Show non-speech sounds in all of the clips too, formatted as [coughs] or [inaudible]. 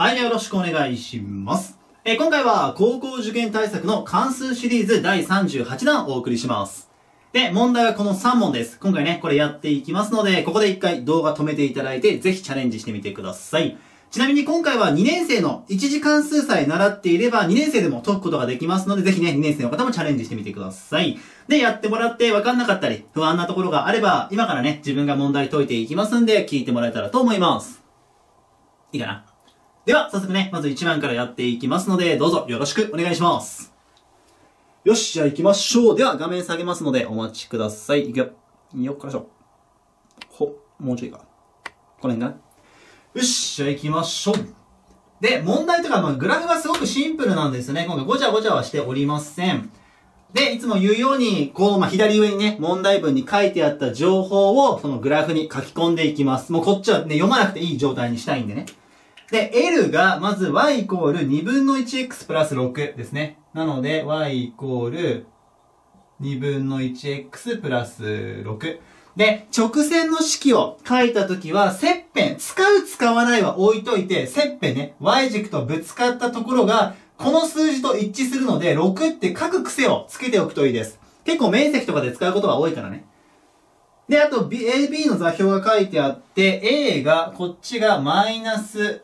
はい、よろしくお願いします。えー今回は高校受験対策の関数シリーズ第38弾をお送りします。で、問題はこの3問です。今回ね、これやっていきますので、ここで一回動画止めていただいて、ぜひチャレンジしてみてください。ちなみに今回は2年生の一次関数さえ習っていれば2年生でも解くことができますので、ぜひね、2年生の方もチャレンジしてみてください。で、やってもらって分かんなかったり、不安なところがあれば、今からね、自分が問題解いていきますんで、聞いてもらえたらと思います。いいかな？では、早速ね、まず1番からやっていきますので、どうぞよろしくお願いします。よし、じゃあ行きましょう。では、画面下げますので、お待ちください。いくよ。よっからしょ。ほ、もうちょいか。この辺かな。よし、じゃあ行きましょう。で、問題とか、まあ、グラフがすごくシンプルなんですね。今回ごちゃごちゃはしておりません。で、いつも言うように、こう、まあ、左上にね、問題文に書いてあった情報を、そのグラフに書き込んでいきます。もうこっちはね、読まなくていい状態にしたいんでね。で、L が、まず y イコール2分の 1x プラス6ですね。なので、y イコール2分の 1x プラス6。で、直線の式を書いたときは、切片、使う使わないは置いといて、切片ね、y 軸とぶつかったところが、この数字と一致するので、6って書く癖をつけておくといいです。結構面積とかで使うことが多いからね。で、あと、B、AB の座標が書いてあって、A が、こっちがマイナス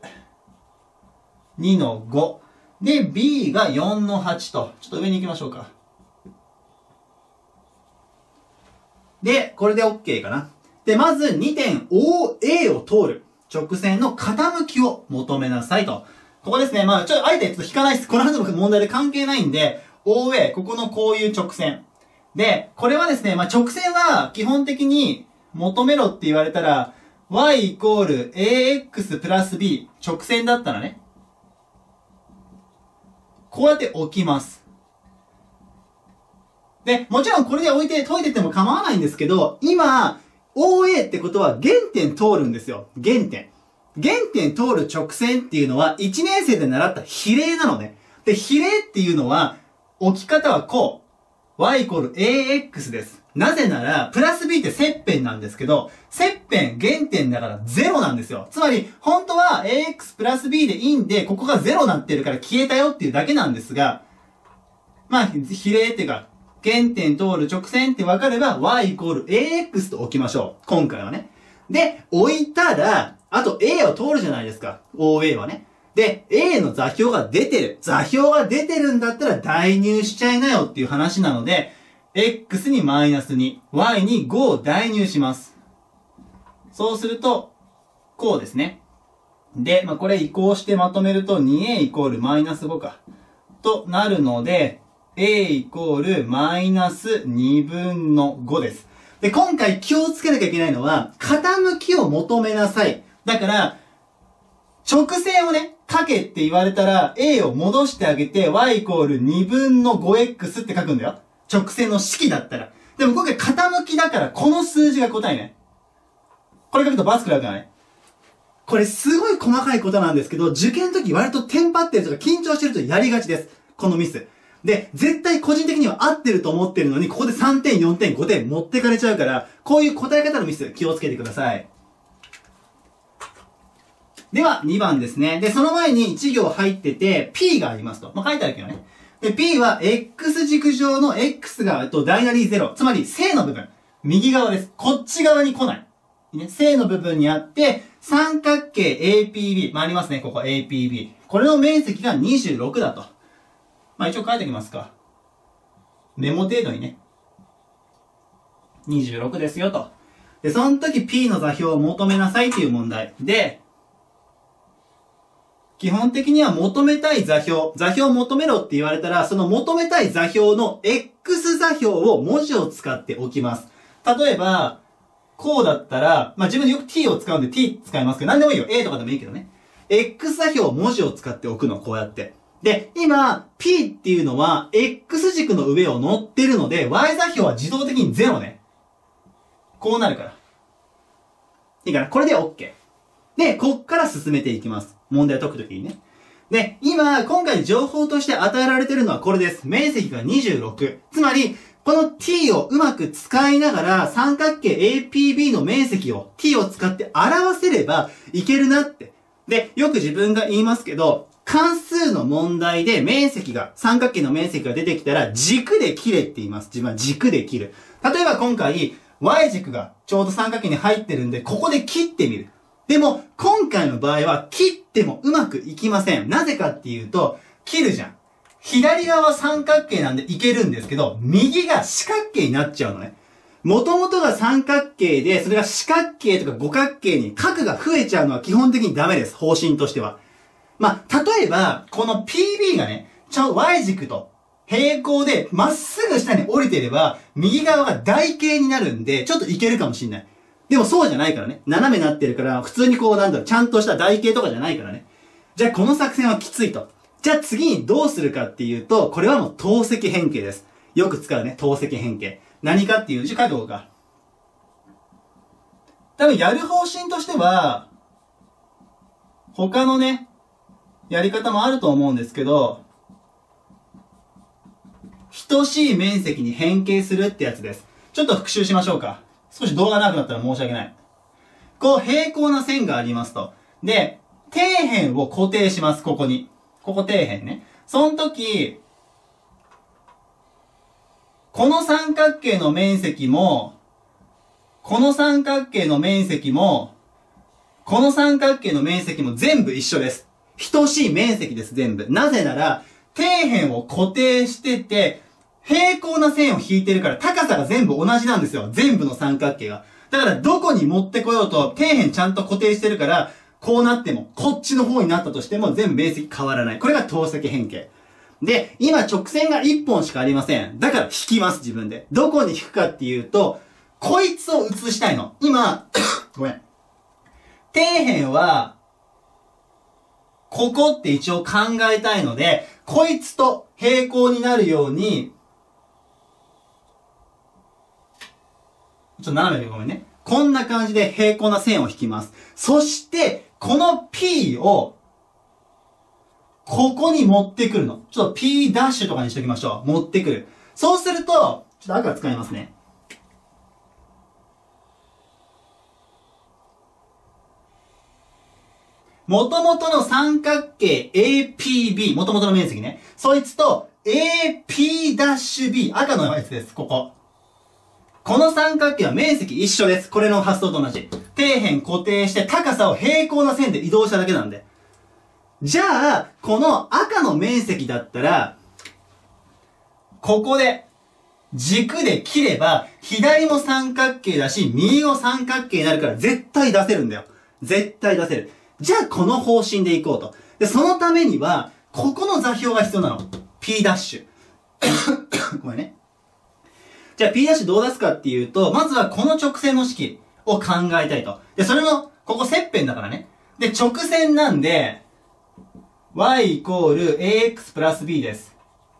2の5。で、B が4の8と。ちょっと上に行きましょうか。で、これで OK かな。で、まず2点 OA を通る直線の傾きを求めなさいと。ここですね。まあ、ちょっとあえてちょっと引かないです。この後の問題で関係ないんで、OA、ここのこういう直線。で、これはですね、まあ、直線は基本的に求めろって言われたら、y イコール ax プラス b 直線だったらね、こうやって置きます。で、もちろんこれで置いて解いてても構わないんですけど、今、OA ってことは原点通るんですよ。原点。原点通る直線っていうのは1年生で習った比例なのね。で、比例っていうのは、置き方はこう。y イコール ax です。なぜなら、プラス b って切片なんですけど、切片原点だから0なんですよ。つまり、本当は ax プラス b でいいんで、ここが0になってるから消えたよっていうだけなんですが、まあ、比例っていうか、原点通る直線って分かれば、y イコール ax と置きましょう。今回はね。で、置いたら、あと a を通るじゃないですか。OA はね。で、A の座標が出てる。座標が出てるんだったら代入しちゃいなよっていう話なので、X にマイナス2、Y に5を代入します。そうすると、こうですね。で、まあ、これ移行してまとめると 2A イコールマイナス5か。となるので、A イコールマイナス2分の5です。で、今回気をつけなきゃいけないのは、傾きを求めなさい。だから、直線をね、書けって言われたら、A を戻してあげて、y イコール2分の 5x って書くんだよ。直線の式だったら。でも今回傾きだから、この数字が答えね。これ書くとバスクラからね。これすごい細かいことなんですけど、受験の時割とテンパってるとか緊張してるとやりがちです。このミス。で、絶対個人的には合ってると思ってるのに、ここで3点、4点、5点持ってかれちゃうから、こういう答え方のミス、気をつけてください。では、2番ですね。で、その前に1行入ってて、P がありますと。まあ、書いてあるけどね。で、P は X 軸上の X が、えっと、大なり0。つまり、正の部分。右側です。こっち側に来ない。ね、正の部分にあって、三角形 APB。まあ、ありますね。ここ APB。これの面積が26だと。まあ、一応書いておきますか。メモ程度にね。26ですよと。で、その時 P の座標を求めなさいっていう問題。で、基本的には求めたい座標、座標を求めろって言われたら、その求めたい座標の X 座標を文字を使っておきます。例えば、こうだったら、まあ、自分でよく t を使うんで t 使いますけど、何でもいいよ。a とかでもいいけどね。X 座標を文字を使っておくの、こうやって。で、今、p っていうのは、X 軸の上を乗ってるので、y 座標は自動的に0ね。こうなるから。いいかな？これで OK。で、こっから進めていきます。問題を解くときにね。で、今、今回情報として与えられてるのはこれです。面積が26。つまり、この t をうまく使いながら三角形 APB の面積を t を使って表せればいけるなって。で、よく自分が言いますけど、関数の問題で面積が、三角形の面積が出てきたら軸で切れって言います。自分は軸で切る。例えば今回、y 軸がちょうど三角形に入ってるんで、ここで切ってみる。でも、今回の場合は切ってもうまくいきません。なぜかっていうと、切るじゃん。左側三角形なんでいけるんですけど、右が四角形になっちゃうのね。元々が三角形で、それが四角形とか五角形に角が増えちゃうのは基本的にダメです。方針としては。まあ、例えば、この PB がね、ちょ、Y 軸と平行でまっすぐ下に降りてれば、右側が台形になるんで、ちょっといけるかもしんない。でもそうじゃないからね。斜めになってるから、普通にこうなんだろう、ちゃんとした台形とかじゃないからね。じゃあこの作戦はきついと。じゃあ次にどうするかっていうと、これはもう透析変形です。よく使うね、透析変形。何かっていう、じゃあ書いておこうか。多分やる方針としては、他のね、やり方もあると思うんですけど、等しい面積に変形するってやつです。ちょっと復習しましょうか。少し動画長くなったら申し訳ない。こう平行な線がありますと。で、底辺を固定します、ここに。ここ底辺ね。その時、この三角形の面積も、この三角形の面積も、この三角形の面積も全部一緒です。等しい面積です、全部。なぜなら、底辺を固定してて、平行な線を引いてるから高さが全部同じなんですよ。全部の三角形が。だからどこに持ってこようと底辺ちゃんと固定してるから、こうなっても、こっちの方になったとしても全部面積変わらない。これが等積変形。で、今直線が1本しかありません。だから引きます、自分で。どこに引くかっていうと、こいつを移したいの。今、[coughs] ごめん。底辺は、ここって一応考えたいので、こいつと平行になるように、ちょっと斜めでごめんね。こんな感じで平行な線を引きます。そして、この P を、ここに持ってくるの。ちょっと P ダッシュとかにしておきましょう。持ってくる。そうすると、ちょっと赤使いますね。元々の三角形 APB、元々の面積ね。そいつと AP-B、赤のやつです、ここ。この三角形は面積一緒です。これの発想と同じ。底辺固定して高さを平行な線で移動しただけなんで。じゃあ、この赤の面積だったら、ここで軸で切れば、左も三角形だし、右も三角形になるから絶対出せるんだよ。絶対出せる。じゃあ、この方針でいこうと。で、そのためには、ここの座標が必要なの。P ダッシュ。ごめんね。じゃあ P' どう出すかっていうと、まずはこの直線の式を考えたいと。で、それの、ここ切片だからね。で、直線なんで、y イコール ax プラス b です。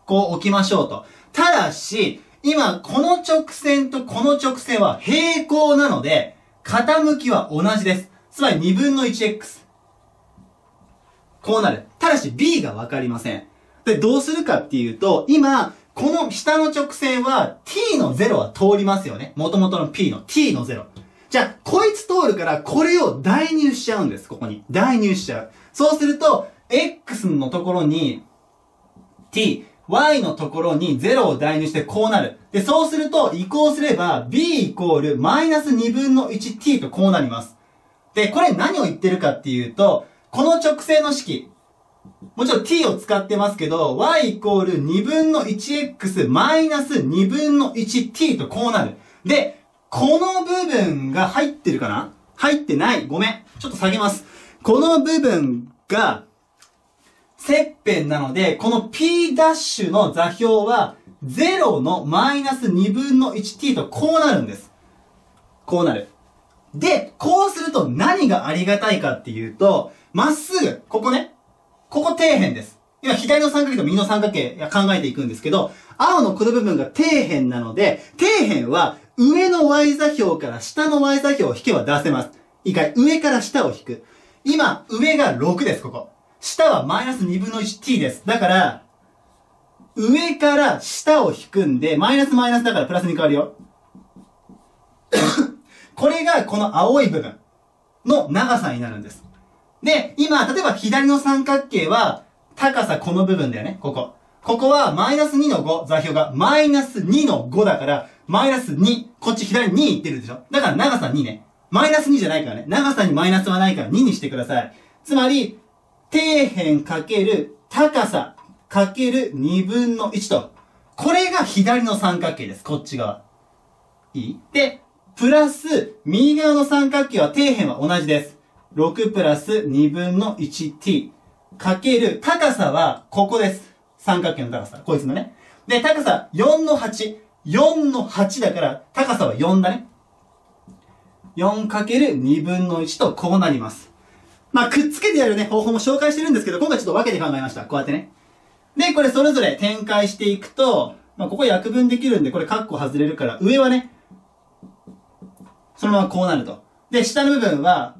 こう置きましょうと。ただし、今、この直線とこの直線は平行なので、傾きは同じです。つまり2分の 1x。こうなる。ただし b がわかりません。で、どうするかっていうと、今、この下の直線は t の0は通りますよね。元々の p の t の0。じゃあ、こいつ通るから、これを代入しちゃうんです、ここに。代入しちゃう。そうすると、x のところに t、y のところに0を代入してこうなる。で、そうすると、移行すれば、b イコールマイナス2分の 1t とこうなります。で、これ何を言ってるかっていうと、この直線の式、もちろん t を使ってますけど、y イコール2分の 1x マイナス2分の 1t とこうなる。で、この部分が入ってるかな？入ってない。ごめん。ちょっと下げます。この部分が、切片なので、この p' の座標は、0のマイナス2分の 1t とこうなるんです。こうなる。で、こうすると何がありがたいかっていうと、まっすぐ、ここね、ここ底辺です。今、左の三角形と右の三角形考えていくんですけど、青のこの部分が底辺なので、底辺は上の y 座標から下の y 座標を引けば出せます。一回、上から下を引く。今、上が6です、ここ。下はマイナス2分の 1t です。だから、上から下を引くんで、マイナスマイナスだからプラスに変わるよ。これがこの青い部分の長さになるんです。で、今、例えば左の三角形は、高さこの部分だよね、ここ。ここはマイナス2の5、座標がマイナス2の5だから、マイナス2、こっち左2いってるでしょだから長さ2ね。マイナス2じゃないからね。長さにマイナスはないから2にしてください。つまり、底辺かける高さかける2分の1と。これが左の三角形です。こっち側。いい？で、プラス、右側の三角形は底辺は同じです。6プラス2分の 1t かける高さはここです。三角形の高さ。こいつのね。で、高さ4の8。4の8だから、高さは4だね。4かける2分の1とこうなります。まあ、くっつけてやるね、方法も紹介してるんですけど、今回ちょっと分けて考えました。こうやってね。で、これそれぞれ展開していくと、まあ、ここ約分できるんで、これカッコ外れるから、上はね、そのままこうなると。で、下の部分は、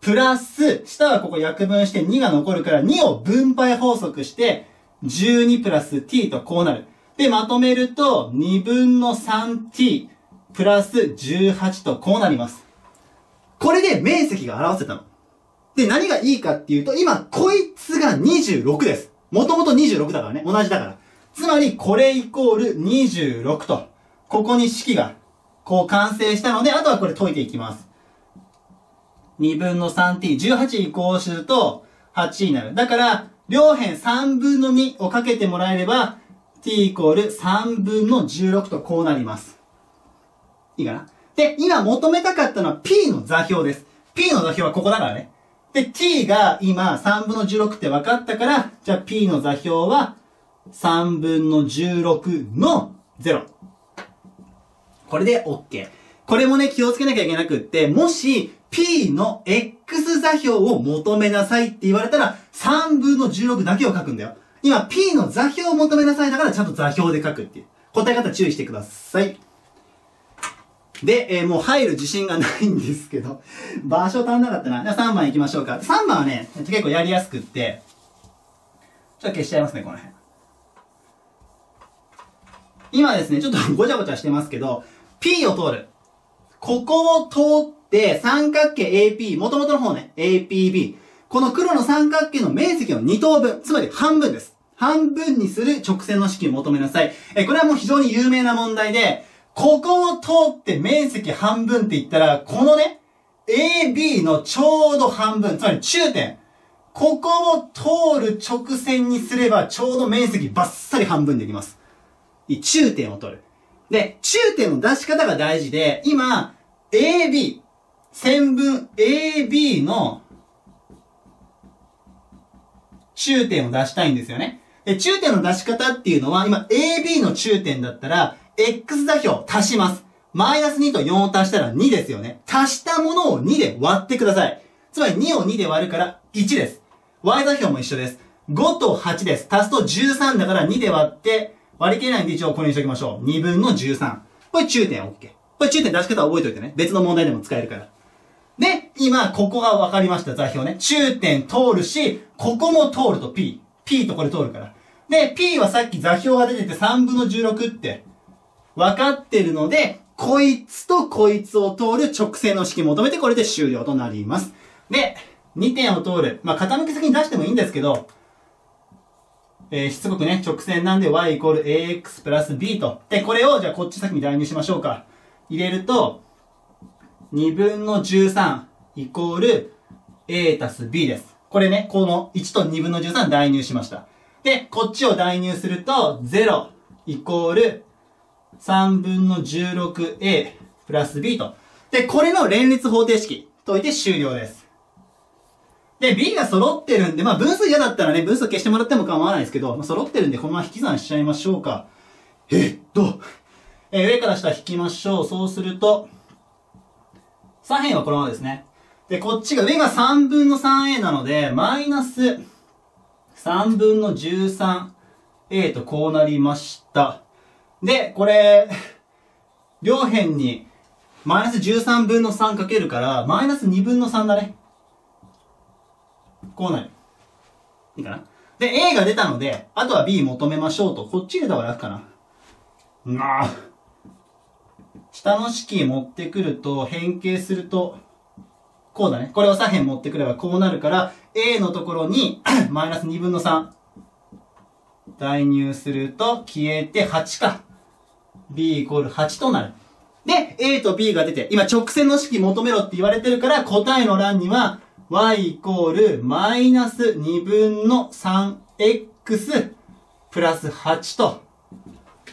プラス、下はここ約分して2が残るから、2を分配法則して、12プラス t とこうなる。で、まとめると、2分の 3t プラス18とこうなります。これで面積が表せたの。で、何がいいかっていうと、今、こいつが26です。もともと26だからね。同じだから。つまり、これイコール26と、ここに式が、こう完成したので、あとはこれ解いていきます。2分の 3t、18移行すると、8になる。だから、両辺3分の2をかけてもらえれば、t イコール3分の16とこうなります。いいかな？で、今求めたかったのは p の座標です。p の座標はここだからね。で、t が今3分の16って分かったから、じゃあ p の座標は3分の16の0。これで OK。これもね、気をつけなきゃいけなくって、もし p の x 座標を求めなさいって言われたら、3分の16だけを書くんだよ。今 p の座標を求めなさいだからちゃんと座標で書くっていう。答え方注意してください。で、えー、もう入る自信がないんですけど、[laughs] 場所足んなかったな。じゃあ3番行きましょうか。3番はね、結構やりやすくって、ちょっと消しちゃいますね、この辺。今ですね、ちょっとごちゃごちゃしてますけど、P を通る。ここを通って、三角形 AP、元々の方ね、APB。この黒の三角形の面積の2等分、つまり半分です。半分にする直線の式を求めなさい。え、これはもう非常に有名な問題で、ここを通って面積半分って言ったら、このね、AB のちょうど半分、つまり中点。ここを通る直線にすれば、ちょうど面積バッサリ半分できます。中点を取る。で、中点の出し方が大事で、今、AB、線分 AB の中点を出したいんですよね。で、中点の出し方っていうのは、今 AB の中点だったら、X 座標足します。マイナス2と4を足したら2ですよね。足したものを2で割ってください。つまり2を2で割るから1です。Y 座標も一緒です。5と8です。足すと13だから2で割って割り切れないんで一応これにしておきましょう。2分の13。これ中点 OK。これ中点出し方覚えておいてね。別の問題でも使えるから。で、今、ここが分かりました、座標ね。中点通るし、ここも通ると P。P とこれ通るから。で、P はさっき座標が出てて3分の16って分かってるので、こいつとこいつを通る直線の式求めてこれで終了となります。で、2点を通る。まあ、傾き先に出してもいいんですけど、えー、しつこくね、直線なんで y イコール ax プラス b と。で、これをじゃあこっち先に代入しましょうか。入れると、2分の13イコール a たす b です。これね、この1と2分の13代入しました。で、こっちを代入すると、0イコール3分の 16a プラス b と。で、これの連立方程式解いて終了です。で、B が揃ってるんで、まあ分数嫌だったらね、分数消してもらっても構わないですけど、まあ、揃ってるんでこのまま引き算しちゃいましょうか。えっと、えー、上から下引きましょう。そうすると、左辺はこのままですね。で、こっちが上が3分の 3a なので、マイナス3分の 13a とこうなりました。で、これ、両辺にマイナス13分の3かけるから、マイナス2分の3だね。こうなる。いいかな？で、A が出たので、あとは B 求めましょうと。こっち入れた方が楽かな。なあ。下の式持ってくると、変形すると、こうだね。これを左辺持ってくればこうなるから、A のところに [coughs] マイナス2分の3。代入すると消えて8か。B イコール8となる。で、A と B が出て、今直線の式求めろって言われてるから答えの欄には y イコールマイナス2分の 3x プラス8と、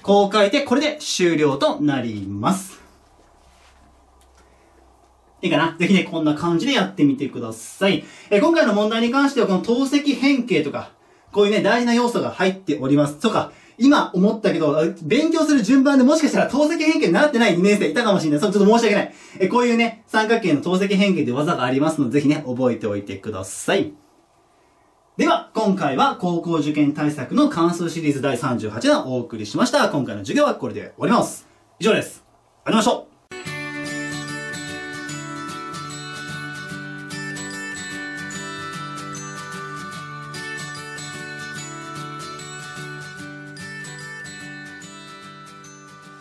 こう書いて、これで終了となります。いいかな？ぜひね、こんな感じでやってみてください。え今回の問題に関しては、この透析変形とか、こういうね、大事な要素が入っております。とか、今思ったけど、勉強する順番でもしかしたら透析変形になってない2年生いたかもしれない。それちょっと申し訳ない。えこういうね、三角形の透析変形という技がありますので、ぜひね、覚えておいてください。では、今回は高校受験対策の関数シリーズ第38弾をお送りしました。今回の授業はこれで終わります。以上です。ありがとうございました。